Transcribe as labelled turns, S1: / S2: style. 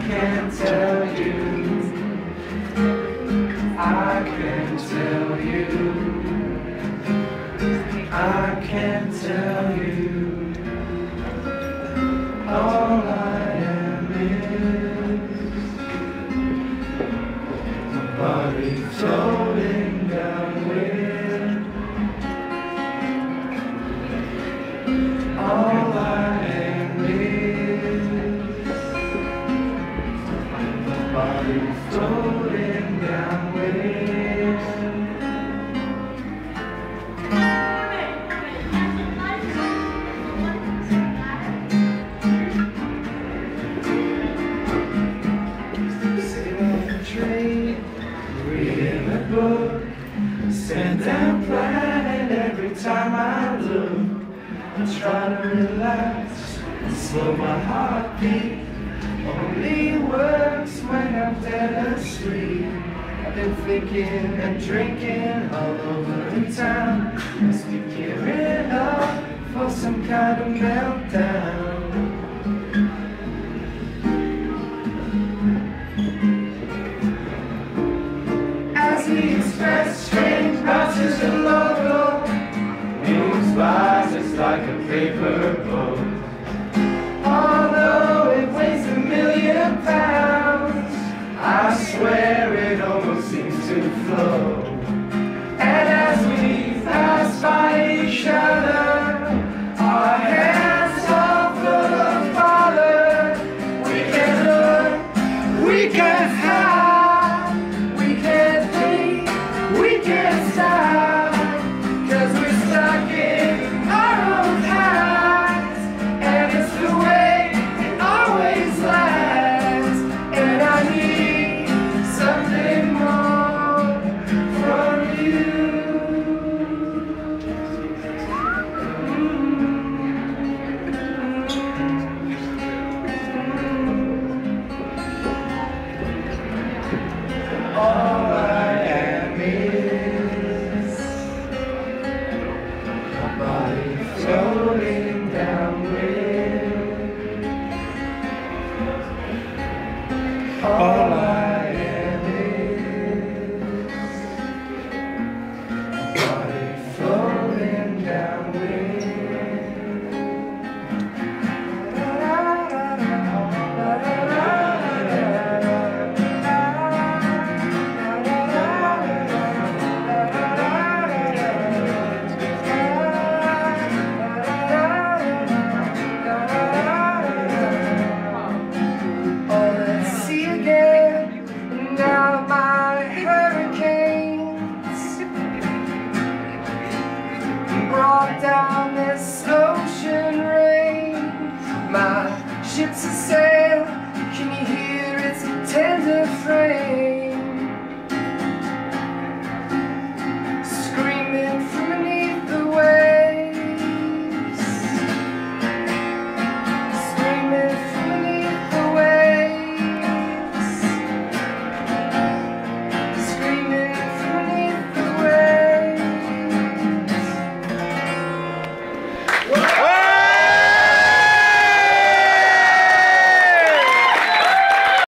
S1: can tell you. I can tell you. I can tell you. Oh. Body floating down reading a book, stand and planet every time I look. I try to relax and slow my heartbeat. Only works when I'm dead asleep. I've been thinking and drinking all over the town. Must be gearing up for some kind of meltdown.